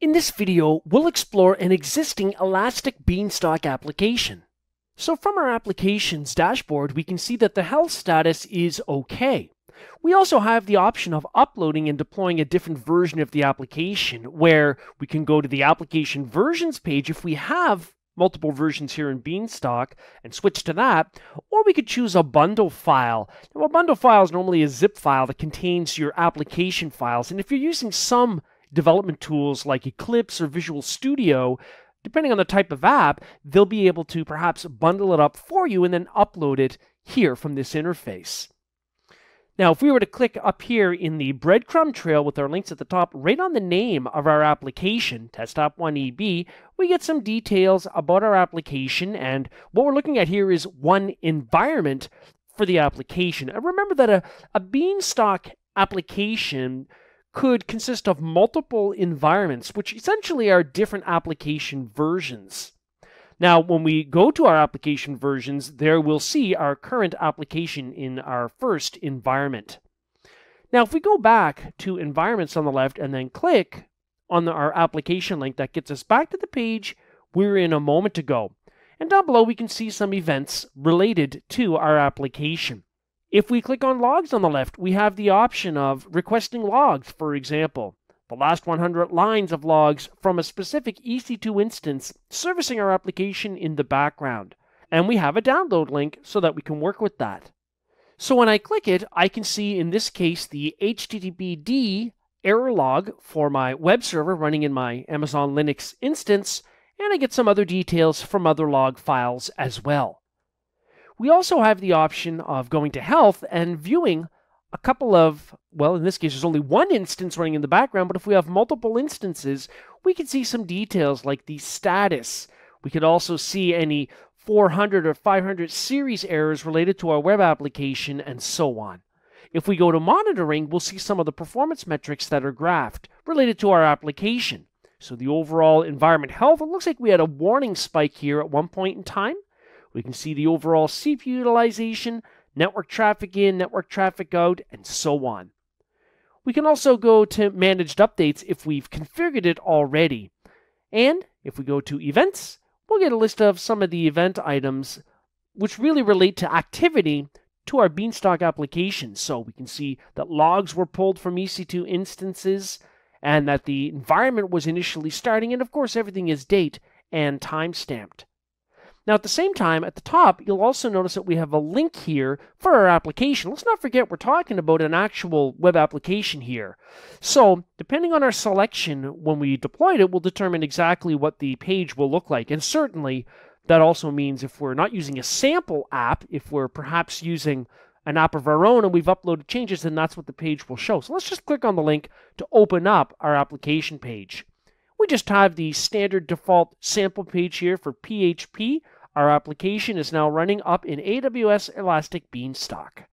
In this video, we'll explore an existing Elastic Beanstalk application. So from our applications dashboard, we can see that the health status is okay. We also have the option of uploading and deploying a different version of the application where we can go to the application versions page if we have multiple versions here in Beanstalk and switch to that, or we could choose a bundle file. Now, a bundle file is normally a zip file that contains your application files, and if you're using some development tools like Eclipse or Visual Studio, depending on the type of app, they'll be able to perhaps bundle it up for you and then upload it here from this interface. Now, if we were to click up here in the breadcrumb trail with our links at the top, right on the name of our application, TestOp1EB, we get some details about our application. And what we're looking at here is one environment for the application. And remember that a, a Beanstalk application could consist of multiple environments, which essentially are different application versions. Now, when we go to our application versions, there we'll see our current application in our first environment. Now, if we go back to environments on the left and then click on the, our application link, that gets us back to the page we were in a moment ago. And down below, we can see some events related to our application. If we click on logs on the left, we have the option of requesting logs, for example the last 100 lines of logs from a specific EC2 instance servicing our application in the background. And we have a download link so that we can work with that. So when I click it, I can see in this case the HTTPD error log for my web server running in my Amazon Linux instance, and I get some other details from other log files as well. We also have the option of going to health and viewing a couple of, well, in this case, there's only one instance running in the background, but if we have multiple instances, we can see some details like the status. We could also see any 400 or 500 series errors related to our web application and so on. If we go to monitoring, we'll see some of the performance metrics that are graphed related to our application. So the overall environment health, it looks like we had a warning spike here at one point in time. We can see the overall CPU utilization, network traffic in, network traffic out, and so on. We can also go to managed updates if we've configured it already. And if we go to events, we'll get a list of some of the event items which really relate to activity to our Beanstalk application. So we can see that logs were pulled from EC2 instances and that the environment was initially starting. And of course, everything is date and time stamped. Now, at the same time, at the top, you'll also notice that we have a link here for our application. Let's not forget we're talking about an actual web application here. So, depending on our selection when we deployed it, will determine exactly what the page will look like. And certainly, that also means if we're not using a sample app, if we're perhaps using an app of our own and we've uploaded changes, then that's what the page will show. So let's just click on the link to open up our application page. We just have the standard default sample page here for PHP. Our application is now running up in AWS Elastic Beanstalk.